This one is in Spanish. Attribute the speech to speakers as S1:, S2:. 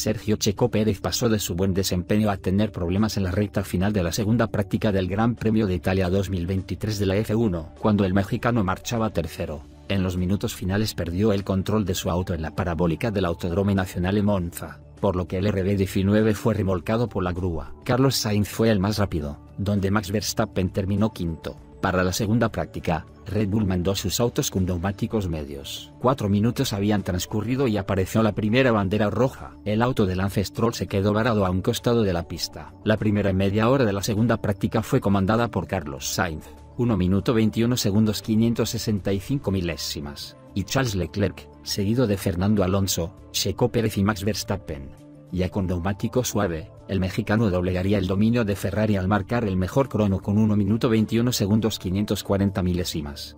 S1: Sergio Checo Pérez pasó de su buen desempeño a tener problemas en la recta final de la segunda práctica del Gran Premio de Italia 2023 de la F1, cuando el mexicano marchaba tercero. En los minutos finales perdió el control de su auto en la parabólica del Autodrome Nacional en Monza, por lo que el RB19 fue remolcado por la grúa. Carlos Sainz fue el más rápido, donde Max Verstappen terminó quinto. Para la segunda práctica, Red Bull mandó sus autos con neumáticos medios. Cuatro minutos habían transcurrido y apareció la primera bandera roja. El auto de Lance Stroll se quedó varado a un costado de la pista. La primera media hora de la segunda práctica fue comandada por Carlos Sainz, 1 minuto 21 segundos 565 milésimas, y Charles Leclerc, seguido de Fernando Alonso, Checo Pérez y Max Verstappen. Ya con neumático suave, el mexicano doblegaría el dominio de Ferrari al marcar el mejor crono con 1 minuto 21 segundos 540 milésimas.